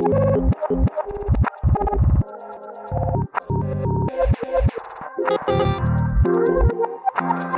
Thank you.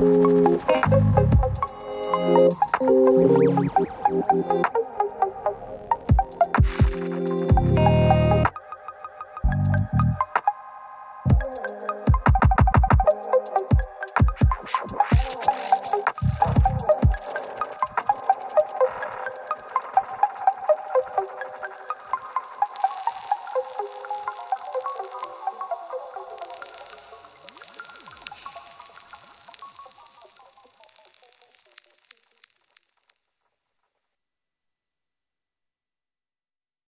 Música